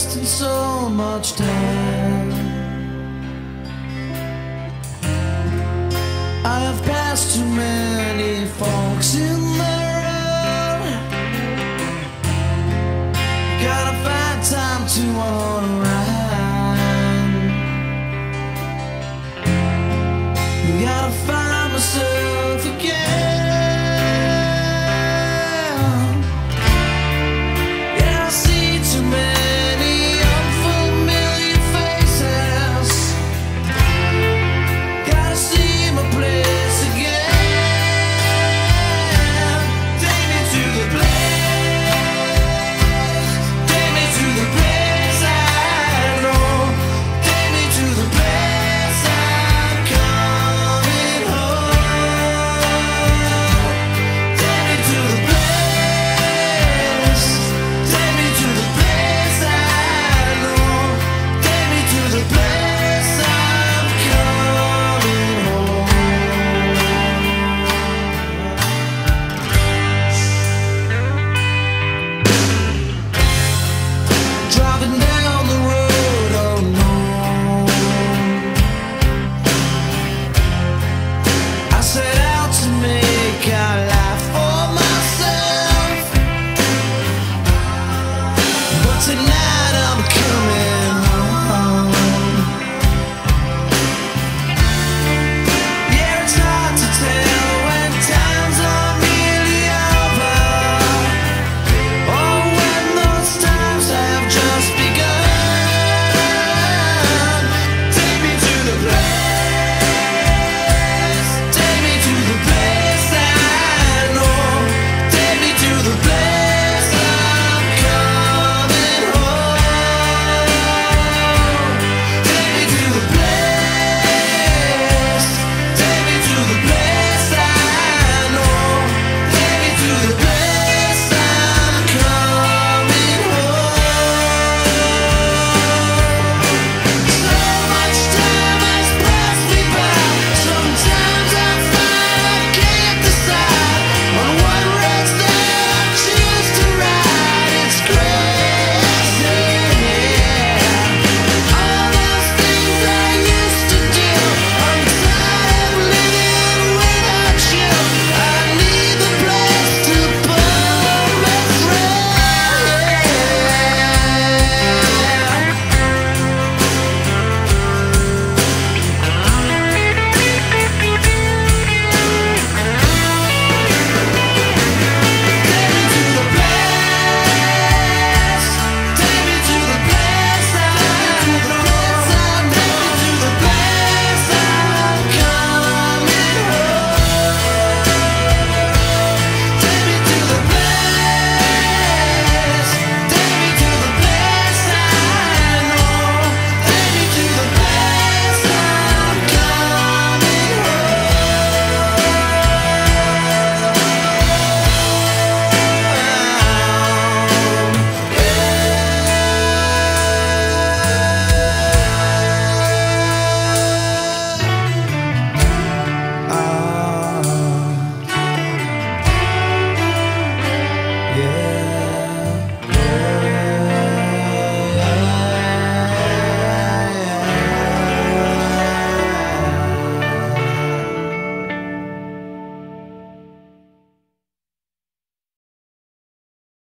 wasting so much time. I have passed too many folks in the road. Gotta find time to